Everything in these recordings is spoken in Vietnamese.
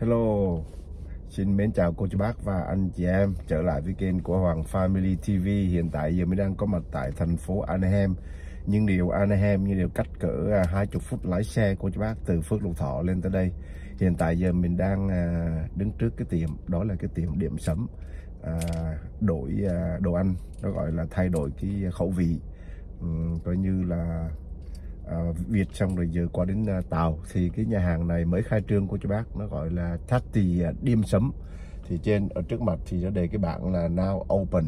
Hello, xin mến chào cô chú bác và anh chị em trở lại với kênh của Hoàng Family TV. Hiện tại giờ mới đang có mặt tại thành phố Anaheim. Nhưng điều Anaheim như điều cách cỡ à, 20 phút lái xe cô chú bác từ Phước Lộc Thọ lên tới đây. Hiện tại giờ mình đang à, đứng trước cái tiệm, đó là cái tiệm điểm sấm à, đổi đồ ăn, nó gọi là thay đổi cái khẩu vị. Coi như là Ờ, Việt xong rồi giờ qua đến ờ, Tàu. Thì cái nhà hàng này mới khai trương của chú bác nó gọi là Tati ờ, Điêm Sấm. Thì trên ở trước mặt thì nó đề cái bảng là Now Open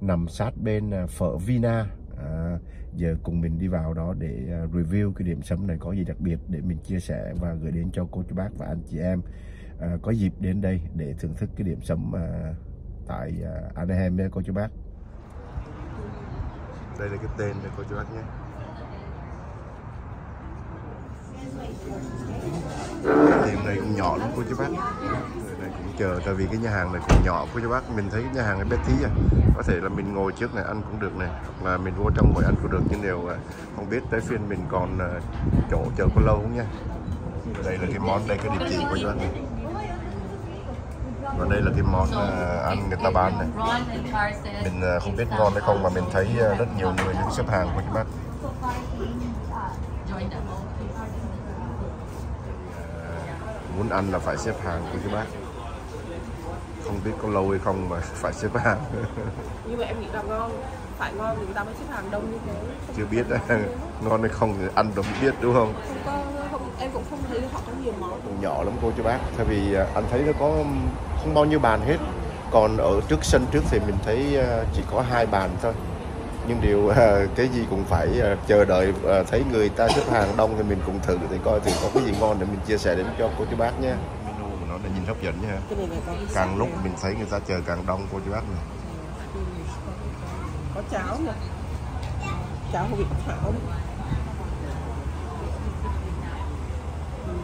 nằm sát bên phở Vina. À, giờ cùng mình đi vào đó để review cái điểm sấm này có gì đặc biệt để mình chia sẻ và gửi đến cho cô chú bác và anh chị em. À, có dịp đến đây để thưởng thức cái điểm sấm à, tại à, Anaheim nha cô chú bác. Đây là cái tên này cô chú bác nhé. Tiệm này cũng nhỏ lắm cô chú bác. Người này cũng chờ, tại vì cái nhà hàng này cũng nhỏ cô chú bác. Mình thấy cái nhà hàng này bé tí à. Có thể là mình ngồi trước này, ăn cũng được này. Hoặc là mình vô trong ngồi ăn cũng được, nhưng đều à, không biết tới phiên mình còn à, chỗ chờ có lâu không nha. Đây là cái món, đây cái địa chỉ cô chú bác này. Và đây là cái món à, ăn người ta bán này. Mình không biết ngon hay không, mà mình thấy rất nhiều người đứng xếp hàng cô chú bác. Muốn ăn là phải xếp hàng của chú bác. Không biết có lâu hay không mà phải xếp hàng. Như vậy em nghĩ là ngon. Phải ngon thì người ta mới xếp hàng đông như thế. Chưa biết ngon hay không thì ăn rồi mới biết đúng không? Không có không, em cũng không thấy họ có nhiều món. Còn nhỏ lắm cô chú bác. Tại vì anh thấy nó có không bao nhiêu bàn hết. Còn ở trước sân trước thì mình thấy chỉ có hai bàn thôi nhưng điều cái gì cũng phải chờ đợi thấy người ta xếp hàng đông thì mình cũng thử thì coi thì có cái gì ngon để mình chia sẻ đến cho cô chú bác nhé. Menu của nó là nhìn hấp dẫn nha. Càng lúc mình thấy người ta chờ càng đông cô chú bác này. Có cháo nè. Cháo không bị thảo.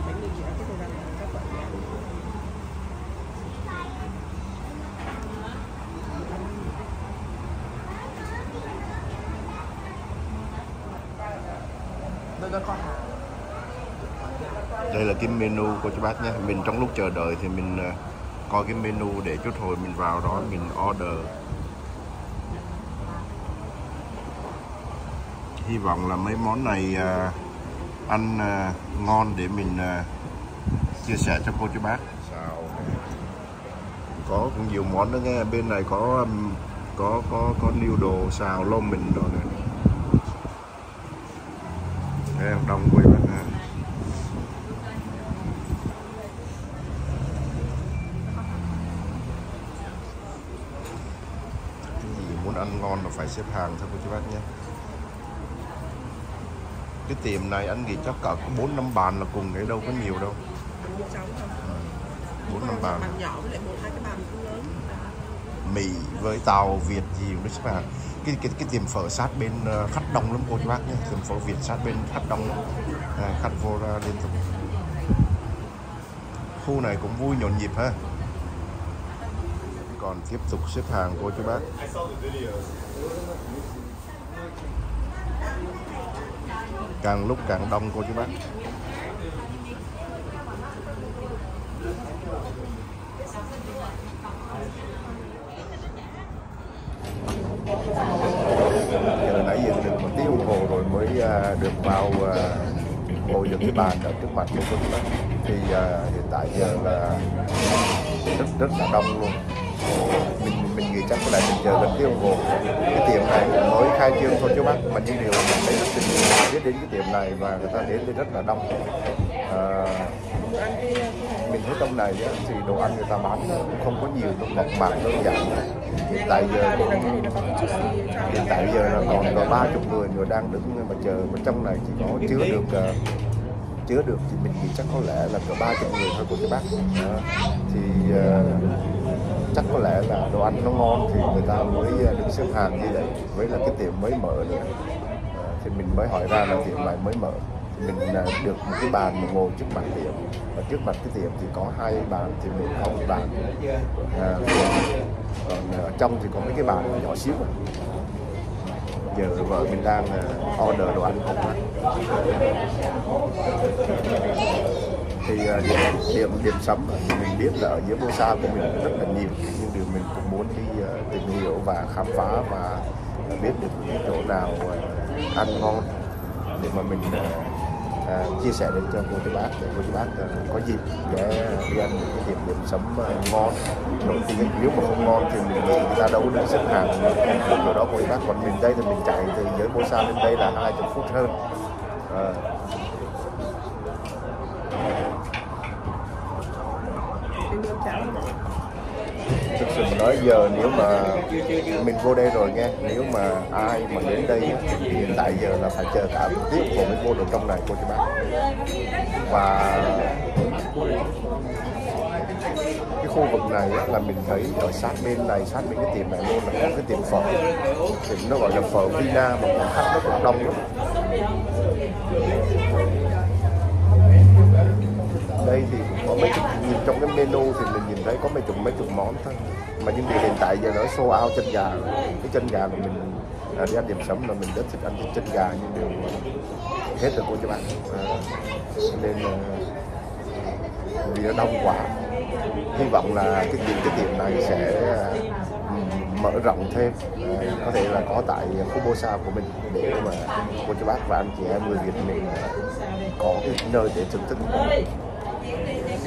Bánh mì gì cái thời gian các bạn đây là cái menu của chú bác nhé. Mình trong lúc chờ đợi thì mình coi cái menu để chút hồi mình vào đó mình order. Hy vọng là mấy món này ăn ngon để mình chia sẻ cho cô chú bác. Có cũng nhiều món đó nghe. Bên này có có có có noodle xào lông mình rồi này Đây, đông quay bạn ha cái gì muốn ăn ngon là phải xếp hàng thôi cô chú bác nhé. Cái tiệm này anh nghĩ chắc cả có bốn năm bàn là cùng đấy đâu có nhiều đâu. Bốn năm bàn. Nhỏ với Mỹ tàu Việt gì cũng xếp hàng cái cái cái tiệm phở sát bên uh, khách đông lắm cô chú bác nhé. Tiệm phở Việt sát bên khách đông lắm. À, khách vô ra liên tục. Khu này cũng vui nhộn nhịp ha còn tiếp tục xếp hàng cô chú bác. Càng lúc càng đông cô chú bác. Giờ nãy giờ được một tiếng đồng hồ rồi mới à, được vào à, ngồi những cái bàn ở trước mặt của chúng chú thì uh, hiện tại giờ là rất rất là đông luôn mình mình nghĩ chắc có lẽ mình chờ gần tiêu đồng cái tiệm này mới khai trương thôi chú bác. Mà như điều mình thấy rất tình biết đến cái tiệm này và người ta đến đây rất là đông. À, mình thấy trong này thì đồ ăn người ta bán cũng không có nhiều nó mộc mạc đơn giản hiện tại giờ hiện tại giờ là còn có ba chục người người đang đứng mà chờ mà trong này chỉ có chứa được à, chứa được thì mình nghĩ chắc có lẽ là cỡ ba chục người thôi của các bác. Thì uh, chắc có lẽ là đồ ăn nó ngon thì người ta mới ờ, đứng xếp hàng như vậy với là cái tiệm mới mở nữa. Ờ, thì mình mới hỏi ra là tiệm này mới mở. Mình ờ, được một cái bàn mình ngồi trước mặt tiệm. Và trước mặt cái tiệm thì có hai bàn thì mình có một bàn. À, còn ở trong thì có mấy cái bàn nhỏ xíu mà. giờ vợ mình đang order đồ ăn không thì điểm điểm điểm thì mình biết là ở dưới bô sa của mình rất là nhiều, những điều mình cũng muốn đi ờ, tìm hiểu và khám phá và biết được những chỗ nào ờ, ăn ngon để mà mình ờ, à, chia sẻ đến cho cô chú bác để cô chú bác có dịp để đi ăn những cái điểm điểm sấm ngon. Nổi tiếng nếu mà không ngon thì mình nghĩ người ta đâu có đứng xếp hàng được đó. Cô chú bác còn mình đây thì mình chạy từ dưới bô sa lên đây là hai chục phút hơn Em đi ăn cháo không? Thực giờ nếu mà mình vô đây rồi nghe nếu mà ai mà đến đây thì hiện tại giờ là phải chờ cả tiếp của mình vô được trong này cô chú bác và cái khu vực này á, là mình thấy ở sát bên này sát bên cái tiệm này luôn là có cái tiệm phở. Tiệm nó gọi là phở Vina mà có khách nó cũng đông. Lắm đây thì cũng có mấy cái nhìn trong cái menu thì mình thấy có mấy chục mấy chục món thôi. Mà nhưng vì hiện tại giờ nó show out chân gà rồi. cái chân gà mà mình à, đi ăn điểm sống là mình rất thích ăn cái chân gà nhưng đều hết rồi cô cho bạn. À, nên à, vì nó đông quá hy vọng là cái tiệm cái tiệm này sẽ à, mở rộng thêm. À, có thể là có tại khu sa của mình để mà cô chú bác và anh chị em người Việt mình à, có cái nơi để thưởng thức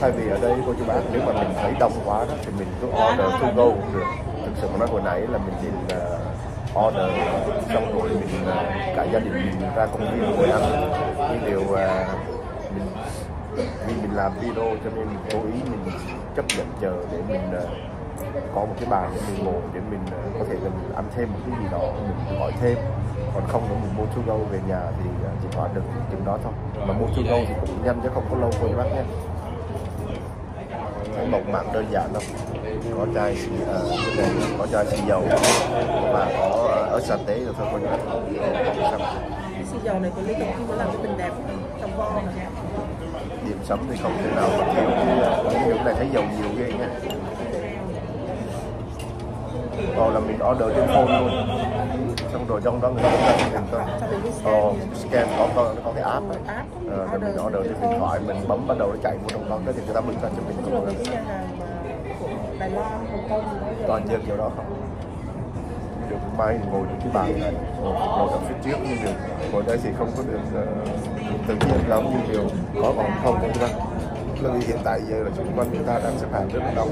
thay vì ở đây cô chú bác nếu mà mình thấy đông quá đó thì mình cứ order to go cũng được. Thực sự mà nói hồi nãy là mình định uh, ờ, order ờ, xong rồi mình uh, cả gia đình mình ra công viên ngồi ăn. Nhưng điều uh, mình vì mình làm video cho nên mình cố ý mình chấp nhận chờ để mình uh, có một cái bàn để mình ngồi để mình uh, có thể là mình ăn thêm một cái gì đó mình gọi thêm. Còn không nếu mình mua chu go về nhà thì uh, chỉ có được chừng đó thôi. Mà mua chu go thì cũng nhanh chứ không có lâu thôi các bác nhé thấy một mặn đơn giản đâu có chai xì cái này có chai xì dầu. Và có ờ, ớt sa tế rồi thôi xong Cái xì dầu này của Lý Tổng Kim mới làm cho mình đẹp trong vo này điểm sấm thì không thể nào mà thiếu cái cái này thấy dầu nhiều ghê nha. Còn là mình order trên phone luôn xong rồi trong đó người ta cũng ra mình thôi mình scan có có, có cái app. App. Ờ, rồi mình order trên điện thoại mình bấm bắt đầu nó chạy vô trong đó thì người ta bưng ra cho mình. Giờ. Toàn dân kiểu đó. Không cũng may ngồi được cái bàn này ngồi, ngồi ở phía trước nhưng điều ngồi đây thì không có được uh, tự nhiên lắm nhưng điều có còn không các bạn là vì hiện tại giờ là xung quanh người ta đang xếp hàng rất là đông.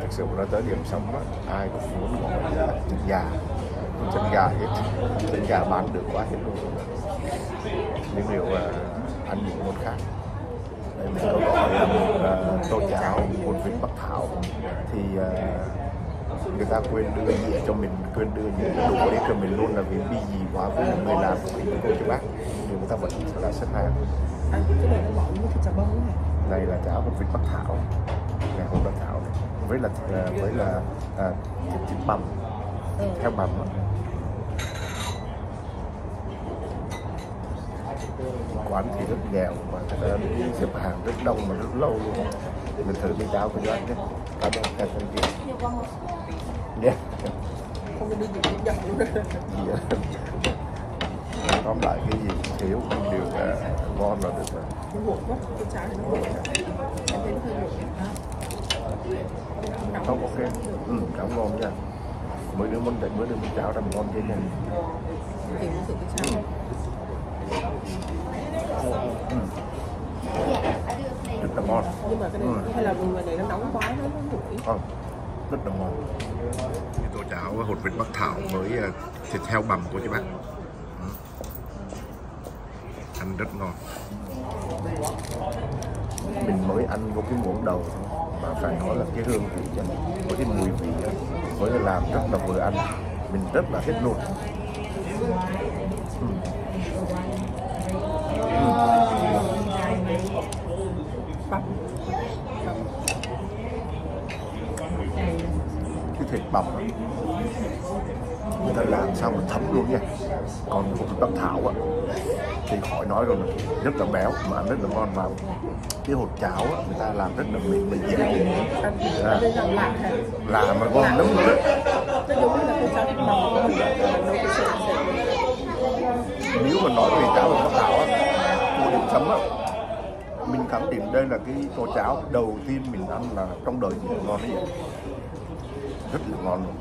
Thực sự nói tới điểm sống á, ai cũng muốn gọi là gà chân gà hết. Chân gà bán được quá hết luôn. Nhưng điều uh, ăn những món khác. Đây mình có gọi là một uh, tô cháo một vịt bắc thảo. Thì uh, người ta quên đưa dĩa cho mình quên đưa những cái đồ đến cho mình luôn là vì bi gì quá với một người làm của mình cô chú bác. Nhưng người ta vẫn là xếp hàng. Đây là cháo hột vịt bắc thảo. Này hột bắc thảo này. Với là với là thịt thịt bằm Ừ. theo bằm quán thì rất nghèo mà đi xếp hàng rất đông mà rất lâu luôn. Mình thử đi cháo của anh nhé. Cảm ơn các anh chị. Nhé. Không có đi gì cũng luôn tóm lại cái gì thiếu không điều là ngon là được rồi. Nó nguội quá, cái cháo này nó nguội nó không ok. Ừ, cảm ngon nha mỗi đứa muốn mỗi đứa một cháo Thì muốn thử cái cháo rất là ngon. Nhưng mà cái này Ừ. hay là ngoài này nó nóng quá nó không rất là ngon. Cái tô cháo hột vịt bắc thảo với à, thịt heo bằm của chị bác. Ừ. ăn rất ngon. Mình mới ăn vô cái muỗng đầu mà phải nói là cái hương vị với cái mùi vị á, với làm rất là vừa ăn. Mình rất là thích luôn cái thịt bằm. Người ta làm sao mà thấm luôn nha còn hột vịt bắc thảo á thì khỏi nói rồi rất là béo mà ăn rất là ngon mà. Cái hột cháo á, người ta làm rất là mềm và dẻo Ăn làm mà ngon lắm luôn nếu mà nói về cháo hột bắc thảo á cô điểm chấm á mình khẳng định đây là cái tô cháo đầu tiên mình ăn là trong đời mình ngon như vậy rất là ngon luôn.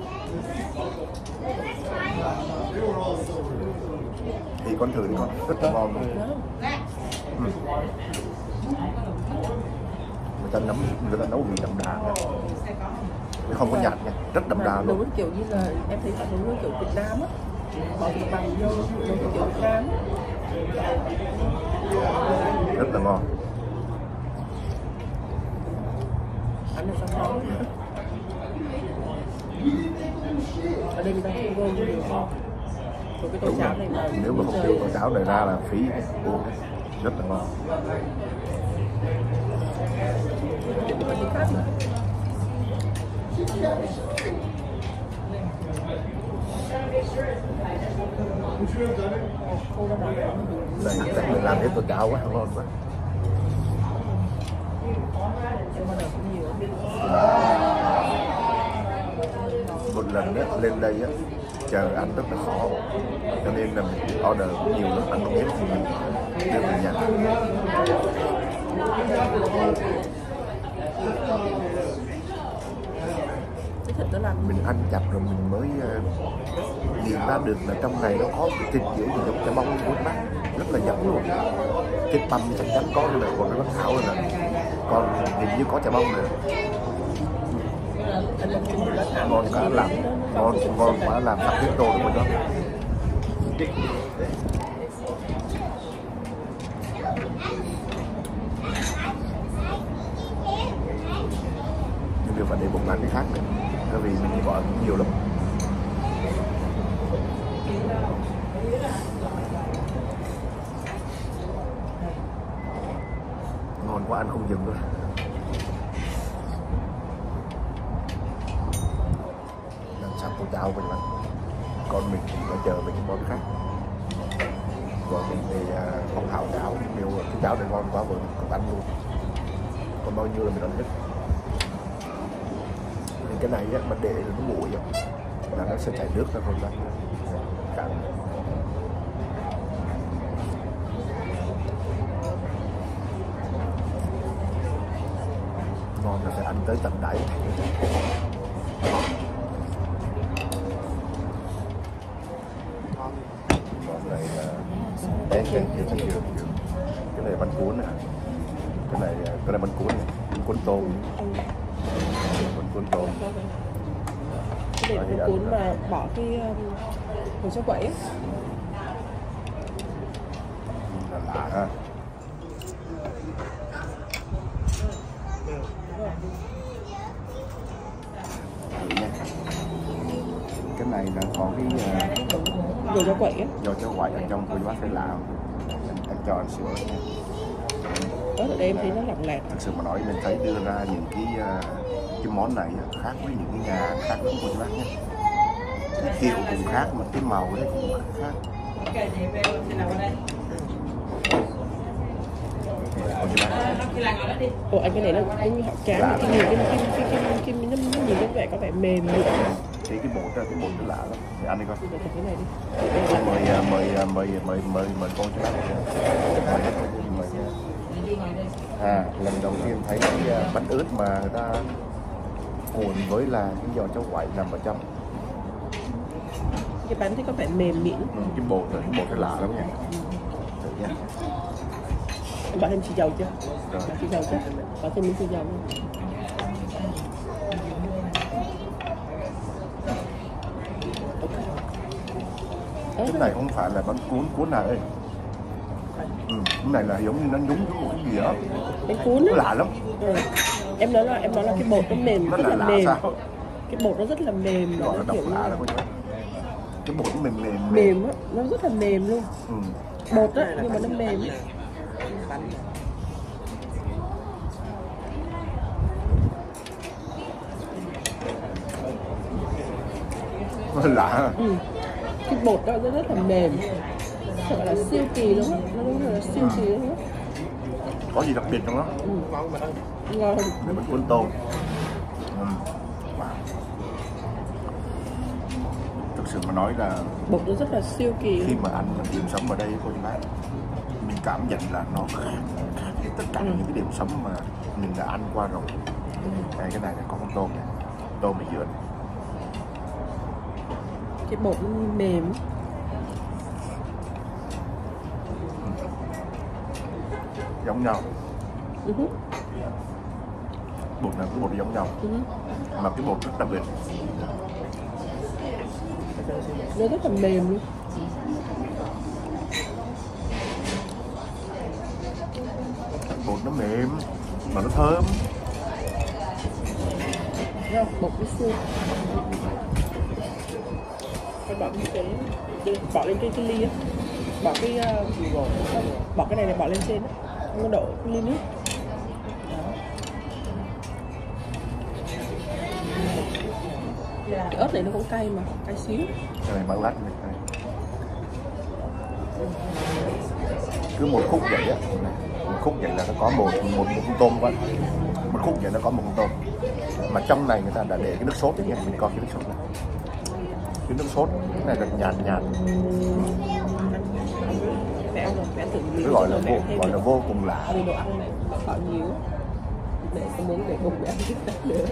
Con thử đi con. Rất là ngon luôn ừ. người ta nấu người ta nấu vị đậm đà nha. Không có nhạt nha rất đậm đà nấu luôn kiểu như là em thấy họ nấu kiểu Việt Nam á. Bỏ thịt bằng vô nấu kiểu Việt Nam rất là ngon. Ăn được xong đó ở đây người ta không vô nhiều đúng rồi. Nếu mà không chịu tô cháo này ra là phí. Uống rất là ngon. Đó. đây chắc mình làm hết tô cháo quá ngon quá. Một lần á, lên đây á, chờ ăn rất là khó. Cho nên là mình order nhiều lắm ăn không hết thì mình đưa về nhà. Cái nó mình ăn chặt rồi mình mới uh, nhìn ra được là trong này nó có cái thịt kiểu gì giống chả bông của bác rất là giống luôn. Thịt băm chắc chắn có rồi còn cái bánh thảo rồi nè còn hình như có chả bông anh lá thảo ngon cả làm ngon ngon quá làm sắp hết đồ rồi đó nhưng mà phải để một bàn cái khác nữa bởi vì mình bỏ nhiều lắm ngon quá ăn không dừng nữa làm sao tôi chào mình mà con mình thì phải chờ mình con khác. Vợ mình thì à, không hào cháo nhiều cái cháo này ngon quá vợ mình còn ăn luôn. Còn bao nhiêu là mình ăn hết. Thì cái này á, mà để nó nguội là nó sẽ chảy nước ra không đó càng ngon là phải ăn tới tận đáy món này là cái cái cái cái cái này bánh cuốn nè cái này cái này bánh cuốn này bánh cuốn tôm. Bánh cuốn tôm. Là cuốn mà bỏ cái um, hồ sơ quẩy là lạ ha. Cái này là có cái uh, đồ cho quẩy á. do cho ngoại ở trong của bác thấy lạ anh cho anh sửa nha ở đây em thấy nó lỏng lẹt thực sự mà nói mình thấy đưa ra những cái uh, cái món này khác với những cái nhà khác lắm của bác nhé cái kiểu cũng khác mà cái màu đấy cũng khác. Bác ồ anh cái này nó cái như họ tráng Lạ cái lắm. nhiều cái cái cái cái cái, cái, nó, nó nhìn có vẻ có vẻ mềm nữa. Thì cái bột đó cái bột nó lạ lắm. Thì ăn đi con cái này đi. Mời à, mời à, mời mời mời mời cô cho. Bác mời hết à lần đầu tiên thấy cái à, bánh ướt mà người ta cuộn với là cái giò cháo quậy nằm ở trong. Cái bánh thì có vẻ mềm mịn ừ, cái bột này cái bột nó lạ lắm nha. Thử nha. Em bỏ thêm xì dầu chưa? Rồi. bỏ xì dầu chưa? Bỏ thêm miếng xì dầu Ơ, cái này không phải là bánh cuốn cuốn này ơi ừ, cái này là giống như nó nhúng với một cái gì đó bánh cuốn nó á lạ lắm. Ừ. em nói là em nói là cái bột nó mềm nó rất là là mềm. sao? Cái bột nó rất là mềm gọi nó độc kiểu lạ là cái bột nó mềm mềm mềm. Á nó rất là mềm luôn. Ừ. bột á nhưng mà nó mềm á. Lạ. Ừ. cái bột đó rất là mềm. Thật là siêu kỳ luôn nó đúng là siêu kỳ luôn á có gì đặc biệt trong đó? Ừ. ngon. Để bánh cuốn tôm ừ. wow. thực sự mà nói là bột nó rất là siêu kỳ. khi mà ăn mình tìm sống ở đây cô chú bác mình cảm nhận là nó khác tất cả những cái điểm sống mà mình đã ăn qua rồi. Đây cái này là có con tôm này tôm ở giữa này. Cái bột mềm giống nhau. Ừ bột này với bột giống nhau. Ừ mà cái bột rất đặc biệt nó rất là mềm luôn. Bột nó mềm mà nó thơm. Bột với xương. Phải bỏ cái bỏ lên cái cái ly á. Bỏ cái ờ, bỏ cái này này bỏ lên trên á nó đổ ly nước cái ớt này nó cũng cay mà cay xíu. Cái này bán lát này cứ một khúc vậy á. Một khúc vậy là nó có một một, một con tôm quá. Một khúc vậy nó có một con tôm. Mà trong này người ta đã để cái nước sốt đấy nha. Mình coi cái nước sốt này. Cái nước sốt cái này là nhạt nhạt phải ăn rồi phải ăn thử miếng cái gọi là vô gọi là vô cùng lạ. Vì đồ ăn này bỏ nhiều. Để có muốn để bụng để ăn ít đất nữa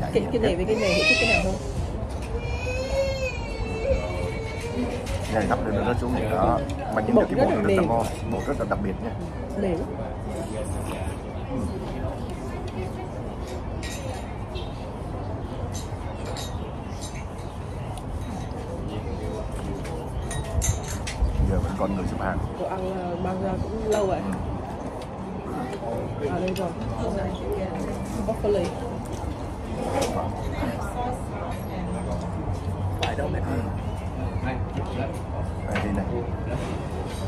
cái, cái này với cái này thì thích cái nào hơn này gấp lên nó xuống này đó mà Bột cái bột rất là ngon bột rất là đặc biệt nha mềm. Giờ đồ ăn mang ra cũng lâu rồi. À đây rồi. Broccoli phải đâu mẹ. Này đi này.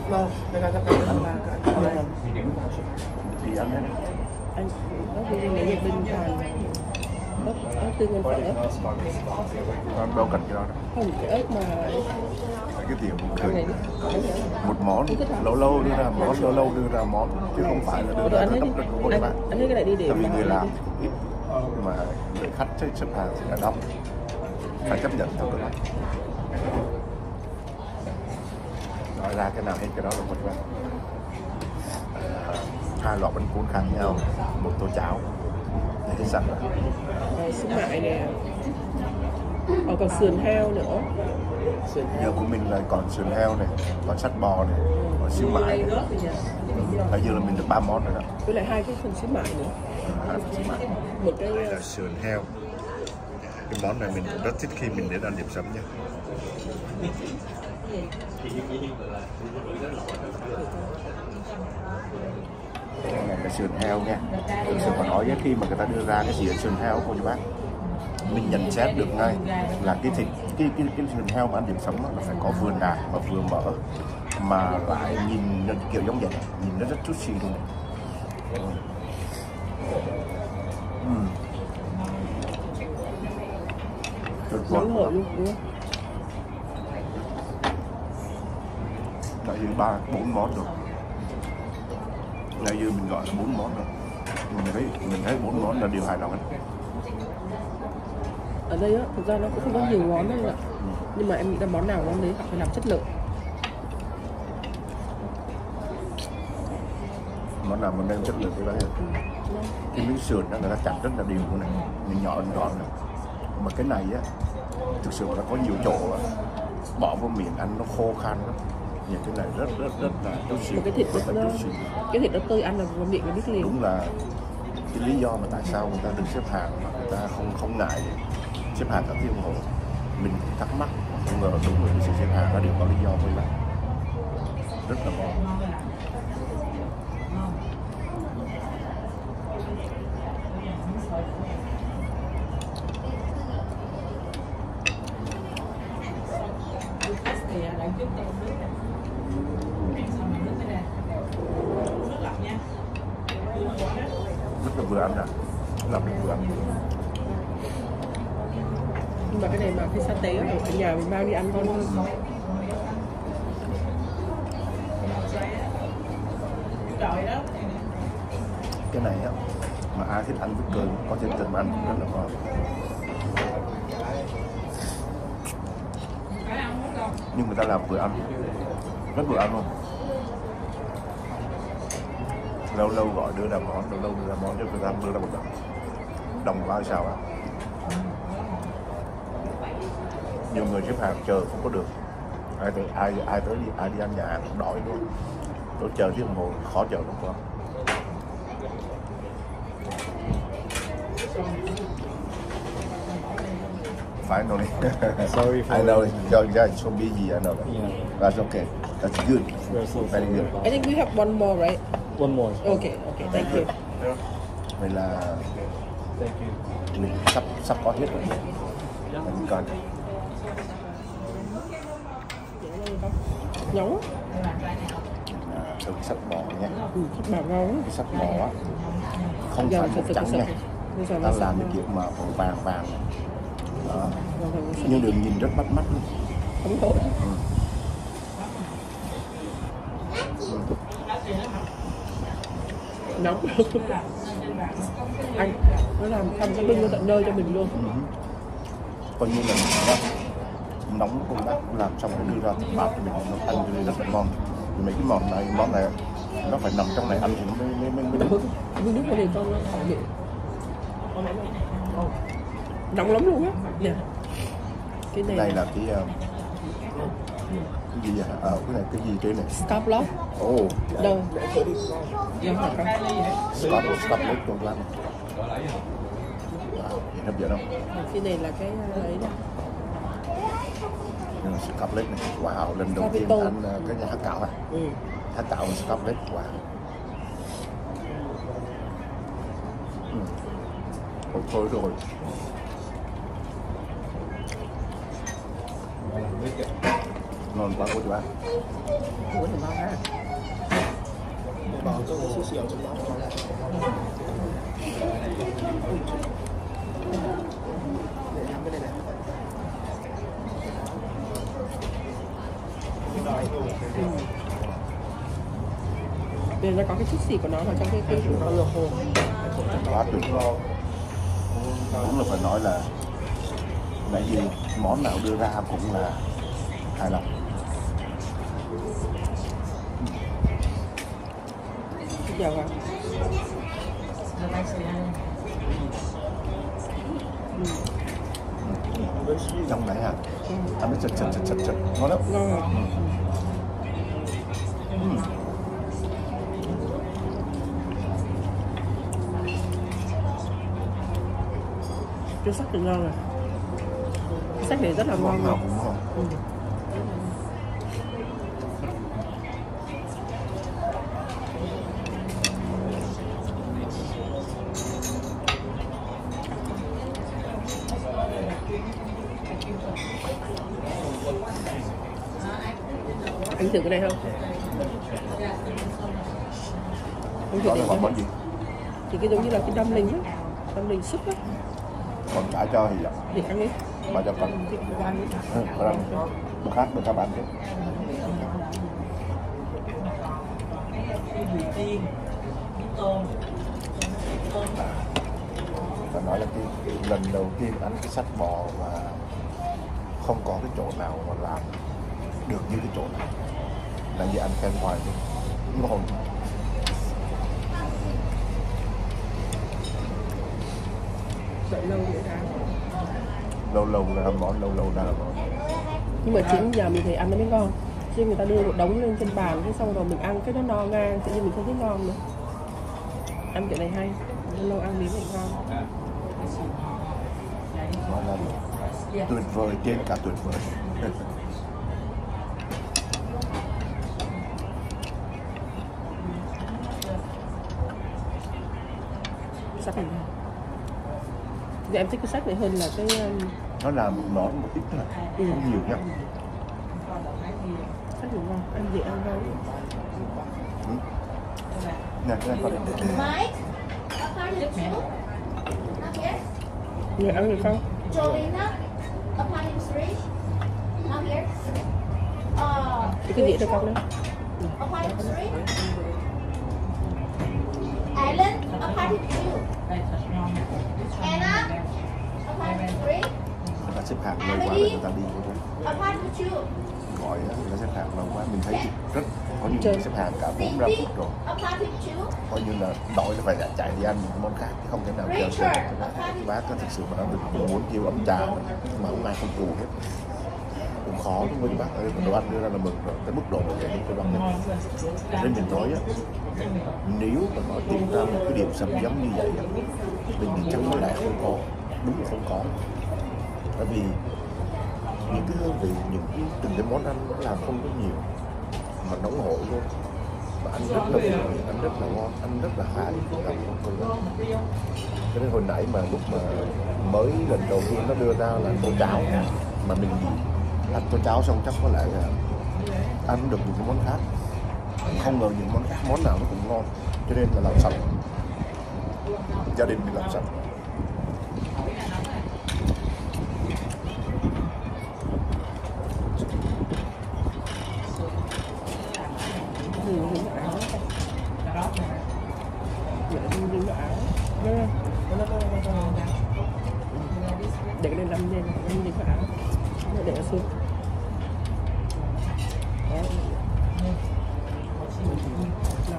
Vâng đây là các bạn ăn là đây là đi ăn đấy anh nó thì lấy bên tràn ớt ớt tương nguyên phải ớt. Đâu cần cái đó đâu. Không cái ớt mà cái cái khởi đi một món lâu lâu đưa ra món lâu lâu đưa ra món chứ không phải là đưa ra hết độc đi rất vô anh, bạn. cái tại vì người làm ít mà người khách xếp xếp hàng thì là đông phải chấp nhận theo các bạn nói ra cái nào hết cái đó là một bạn hai loại bánh cuốn khác nhau. Một tô cháo. Để cái sẵn. Rồi Rồi, xíu mại nè Ờ, còn sườn heo nữa. Sườn heo giờ của mình là còn sườn heo này còn sắt bò này còn xíu mại này. bây giờ là mình được ba món rồi đó. Với lại hai cái phần xíu mại nữa. Hai phần xíu mại. Một cái đây là sườn heo. Cái món này mình cũng rất thích khi mình đến ăn điểm sấm nha Đây này là sườn heo nha. Thực sự mà nói khi mà người ta đưa ra cái gì ở sườn heo cô chú bác mình nhận xét được ngay là cái thịt cái cái cái sườn heo mà ăn điểm sống nó phải có vừa nạc mà vừa mỡ mà lại nhìn nó kiểu giống vậy nhìn nó rất juicy luôn này. Ừm. Tuyệt vời. luôn Đại dư ba bốn món rồi Đại dư mình gọi là bốn món rồi mình thấy mình thấy bốn món là điều hài lòng hết ở đây á thực ra nó cũng không có nhiều món đâu ạ. Nhưng mà em nghĩ là món nào món đấy họ phải làm chất lượng. Món nào mình đem chất lượng cái đấy cái miếng sườn đó người ta chặt rất là đều luôn này. Mình nhỏ gọn này. Mà cái này á thực sự là có nhiều chỗ bỏ vào miệng ăn nó khô khan lắm. Nhìn cái này rất rất rất là juicy cái thịt rất là juicy cái thịt nó tươi ăn là vào miệng nó biết liền. Đúng là cái lý do mà tại sao người ta được xếp hàng mà người ta không không ngại xếp hàng các tiếng đồng hồ mình thắc mắc. Không ngờ đúng là sự xếp hàng nó đều có lý do với bạn. Rất là ngon. Rất là vừa ăn à làm được vừa ăn mà cái này mà cái sa tế ở nhà mình mang đi ăn ngon hơn. Cái này á, mà ai thích ăn với cơm có trên tình ăn cũng rất là ngon. Nhưng người ta làm vừa ăn, rất vừa ăn luôn. Lâu lâu gọi đưa ra món, lâu lâu đưa ra món cho người ta đưa ra một đồng đồng bao sao á. Nhiều người xếp hàng chờ không có được ai tới ai ai tới đi ai đi ăn nhà hàng cũng đói luôn tôi chờ tiếng đồng hồ khó chờ lắm quá Finally. Sorry for I know. You're guys so busy. I know. that. Yeah. That's okay. That's good. We're so Very good. I think we have one more right One more. okay okay thank you Vậy là Thank you. mình sắp sắp có hết rồi. Mình còn nóng à, thử sắc bò ừ, thịt bò ngon Cái sắc bò á không Giờ phải màu trắng nha. giờ Ta nó làm cái kiểu mà màu vàng vàng. này. Đó. Nhưng đường nhìn rất bắt mắt luôn. không tốt nóng anh nó làm anh sẽ bưng lên tận nơi cho mình luôn Coi như là đó, nóng công tác làm xong rồi đưa ra thịt bạc cho mình nó ăn cho nên rất là ngon. Thì mấy cái món này món này nó phải nằm trong này ăn thì nó mới mới mới, mới bưng bưng nước vào thì con nó nóng lắm luôn á nè cái này, đây là cái ờ, cái gì vậy? Ờ, cái này cái gì trên này? stop lock Ồ, đâu đâu stop stop lết trong lắm. Wow, hấp dẫn không? cái này là cái ờ, ấy Nhưng mà Scarlett này, wow, lần đầu tiên ờ, cái nhà hát cạo này, ừ. hát cạo của Scarlett, wow. Ừ. Ôi, thôi rồi. Ngon quá cô chú ăn. Ủa thì ngon ha bò có một xíu xíu trong đó để làm cái này này Nên nó có cái chút xì của nó vào trong cái cái nó lột hồ Quá tuyệt vời. Đúng là phải nói là nãy gì món nào đưa ra cũng là hài lòng. Giờ vào Trong này à, ăn nó chật chật chật chật chật, ngon lắm. ngon Cái sắc thì ngon rồi sắc này rất là ngon rồi ừ. Anh thử cái này không? Đó là món gì? Thì cái giống như là cái dumpling á Dumpling súp á Còn cả cho thì vậy. Bà cho đi Ừ, bà ăn. Bà khác bà cho bạn chứ. Phải nói là cái lần đầu tiên ăn cái sách bò mà không có cái chỗ nào mà làm được như cái chỗ này. Là vì ăn khen hoài luôn. Ngon. Đợi lâu để ra Lâu lâu là món, lâu lâu ra là món. nhưng mà chính giờ mình thấy ăn nó mới ngon. Chứ người ta đưa một đống lên trên bàn cái xong rồi mình ăn cái nó no ngang tự nhiên mình không thấy ngon nữa. Ăn cái này hay. Lâu lâu ăn miếng này ngon. Tuyệt vời trên cả tuyệt vời. này ngon thì em thích cái sách này hơn là cái um, nó là một nỗi một ít thôi ừ. không dạ. nhiều nhá. sách này ngon ăn dễ ăn hơn nè cái này có đẹp Nghe ăn được không? Jolina, apartment 3, not here. Uh, cái đĩa được không đấy? Apartment 3, Island, apartment 2 người ta xếp hàng lâu quá rồi người ta đi Apartment two. gọi người ta xếp hàng lâu quá mình thấy rất có những Trời. người xếp hàng cả 4 5 phút rồi. Coi như là đội nó phải là chạy đi ăn những món khác chứ không thể nào chờ chờ. Bác có thực sự mà nó được muốn kêu ấm trà mà không ai không tù hết khó đúng với bác ơi đồ ăn đưa ra là mừng rồi cái mức độ như vậy tôi bác nên nên mình nói á, nếu mà nói tìm ra một cái điểm sầm giống như vậy á, mình thì chắc nó lại không có, đúng là không có. Tại vì những cái hương vị, những cái từng cái món ăn nó làm không có nhiều, mà nóng hổi luôn Và ăn rất là vui ăn rất là ngon, ăn rất là hài lòng con con đó cho nên hồi nãy mà lúc mà mới lần đầu tiên nó đưa ra là tô cháo mà mình ăn cho cháo xong chắc có lẽ ăn được những món khác. Không ngờ những món khác, món nào nó cũng ngon. Cho nên là làm sạch. Gia đình mình làm sạch Ừ, dính vào áo Dạ, dính dính vào áo Đây, đây. Đây, đây, đây, đây, đây. Để cái này nằm lên, nằm dính vào áo Để để nó xuống Đó. Đó.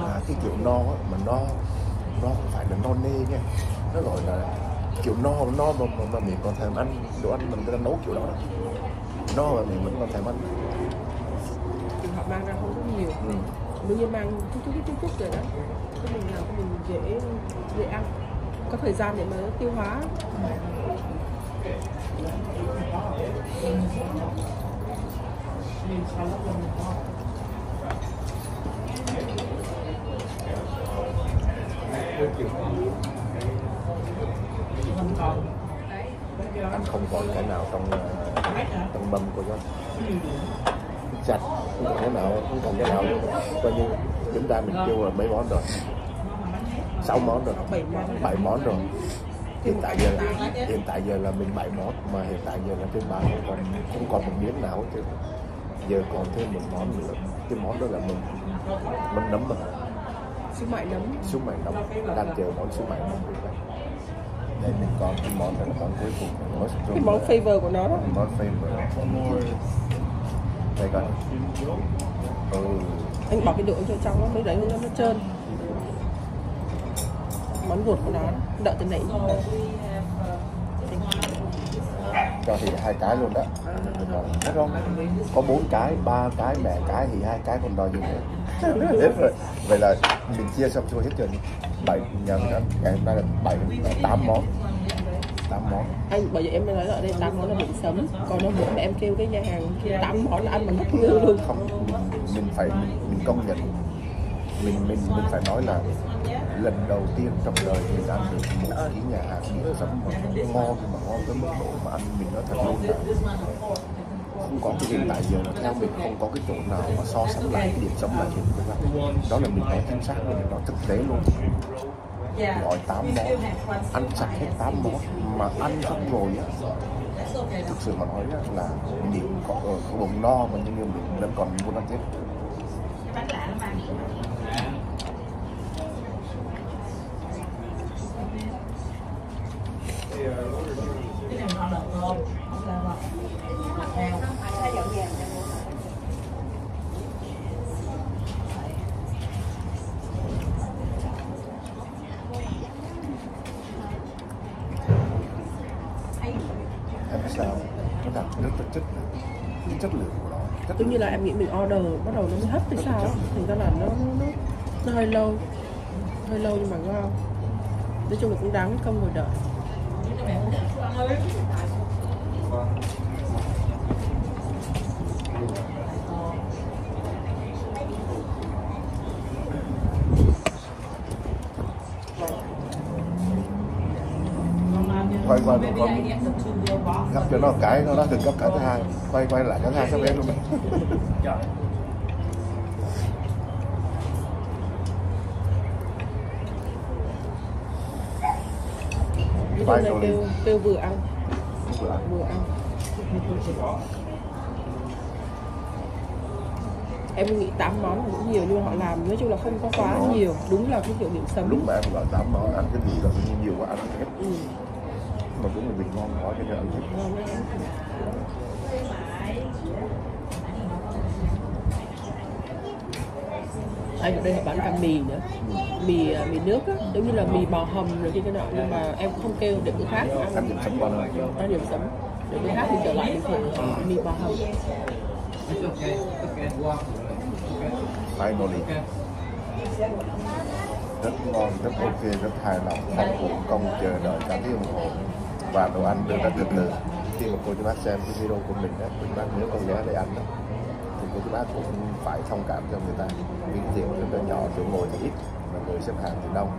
à, cái kiểu no mà no no không phải là no nê nha. Nó gọi là kiểu no no mà, mà, mà mình còn thèm ăn đồ ăn mình đã nấu kiểu đó đó. no mà mình vẫn còn thèm ăn. Thì họ mang ra không có nhiều. Ừ. đương nhiên mang chút chút chút chút rồi đó. Cái mình làm cho mình dễ dễ ăn. Có thời gian để mà nó tiêu hóa anh không còn cái nào trong trong mâm của nó sạch không còn cái nào, không còn cái nào. Coi như chúng ta mình kêu là mấy món rồi. Sáu món rồi. Bảy món rồi. Hiện tại giờ hiện tại giờ là mình bảy món, mà hiện tại giờ là trên bàn không còn không còn một miếng nào hết trơn giờ còn thêm một món nữa. Cái món đó là mình mình nấm mà súp mại nấm. Súp mày nấm đang chờ món súp mày nấm. Đây mình còn cái món đó là món cuối cùng. Món cái món favor của nó đó. Món favorite đây coi. Ừ. Anh bỏ cái đũa cho trong nó mới đấy nó nó trơn. Món ruột của nó. Đợi từ nãy. Cho thì hai cái luôn đó. Không có bốn cái ba cái mẹ cái thì hai cái còn đòi gì nữa hết rồi vậy là mình chia xong xuôi hết rồi bảy nhà mình ăn ngày hôm nay là bảy tám món. Tám món. Anh bởi vậy em mới nói là ở đây tám món là bị sấm còn nó bữa em kêu cái nhà hàng tám món là ăn bằng mất ngư luôn. Không mình, mình phải mình, mình công nhận. Mình mình mình phải nói là lần đầu tiên trong đời mình ăn được một cái nhà hàng điểm sấm mà ngon mà ngon tới mức độ mà ăn mình nói thật luôn là không có cái hiện tại giờ là theo mình không có cái chỗ nào mà so sánh lại cái điểm sống lại hiện của nhau đó là mình nói chính xác mình nói thực tế luôn. Gọi tám món ăn sạch hết tám món mà ăn xong rồi á thực sự mà nói là miệng có, ờ, ở bụng no mà nhưng mà mình vẫn còn muốn ăn tiếp. Nghĩ mình order bắt đầu nó mới hấp hay sao? Thành ra là nó nó nó hơi lâu. Hơi lâu nhưng mà ngon. Nói chung là cũng đáng công ngồi đợi. Quay qua con con gấp cho nó cái nó đừng gấp cái thứ hai quay quay lại cái hai sắp đến luôn dụ này Finally. kêu, kêu vừa ăn. Vừa ăn. vừa ăn. Em nghĩ 8 món cũng nhiều nhưng mà họ làm nói chung là không có quá nhiều. Đúng là cái kiểu điểm sấm lúc mà em gọi tám món ăn cái gì là nhiều quá ăn hết. Ừ mà cũng là bình ngon hỏi cái này anh thích ở đây họ bán cả mì nữa. Mì à, mì nước á giống như là mì bò hầm rồi như cái nào nhưng mà em không kêu để cái khác ăn. Ăn điểm sấm ăn điểm sấm. Để cái khác thì trở lại thì thường ừ. mì bò hầm. Phải nồi rất ngon rất ok rất hài lòng không cũng công chờ đợi cả tiếng đồng hồ và đồ ăn đưa ra từ từ khi mà cô chú bác xem cái video của mình đó cô chú bác nếu con bé để ăn đó thì cô chú bác cũng phải thông cảm cho người ta. Vì cái tiệm chúng ta nhỏ chỗ ngồi thì ít, mà người xếp hàng thì đông.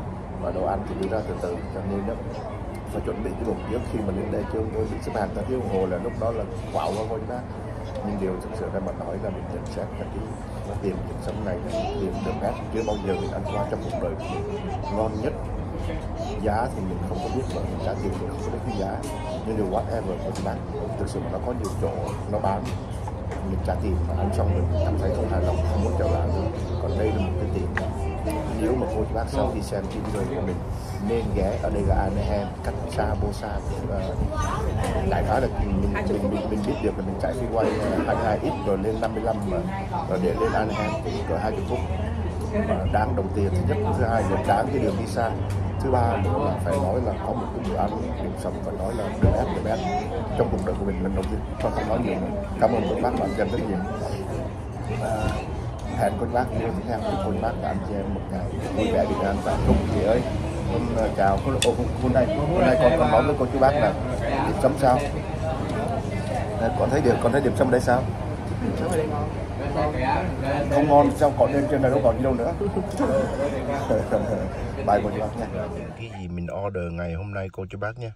Và đồ ăn thì đưa ra từ từ, cho nên đó phải chuẩn bị cái bụng trước khi mà đến đây chứ tôi bị xếp hàng. Ta thiếu hồ là lúc đó là quạo quá cô chú bác. Nhưng điều thực sự ra mà nói là mình nhận xét là cái nó tìm cuộc sống này là tìm được khác chưa bao giờ mình ăn qua trong cuộc đời ngon nhất giá thì mình không có biết bởi mình trả tiền thì không có biết cái giá. Nhưng điều whatever của các bán thực sự nó có nhiều chỗ nó bán mình trả tiền mà ăn xong mình cảm thấy không hài lòng không muốn trở lại nữa. Còn đây là một cái tiệm nếu mà cô chú bác sau đi xem phim video của mình nên ghé ở đây là Anaheim cách xa bô xa ờ, đại khái là mình mình, mình, mình, mình biết được là mình chạy phi quay 22 ít rồi lên 55 mà rồi để lên Anaheim thì cỡ 20 phút mà đáng đồng tiền thứ nhất thứ hai là đáng cái đường đi xa. Thứ ba nữa là phải nói là có một cái bữa ăn điểm sống phải nói là được ép được ép trong cuộc đời của mình lần đầu tiên. Tôi không nói nhiều nữa. Cảm ơn các bác bạn xem rất nhiều. À, hẹn các bác video tiếp theo. Chúc các bác và anh chị em một ngày vui vẻ bình an và chúc chị ơi con à, chào. Con ô, hôm nay hôm nay con con nói với cô chú bác là điểm sống sao? Con thấy điểm con thấy điểm sống ở đây sao? Không ngon sao còn lên trên này đâu còn gì đâu nữa. Bài của chú bác nha. Cái gì mình order ngày hôm nay cô chú bác nha.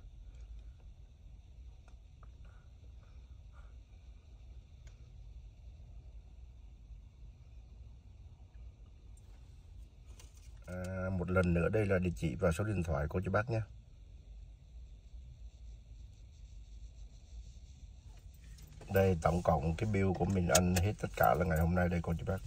À, một lần nữa đây là địa chỉ và số điện thoại cô chú bác nhé đây, tổng cộng cái bill của mình ăn hết tất cả là ngày hôm nay đây, cô chú bác.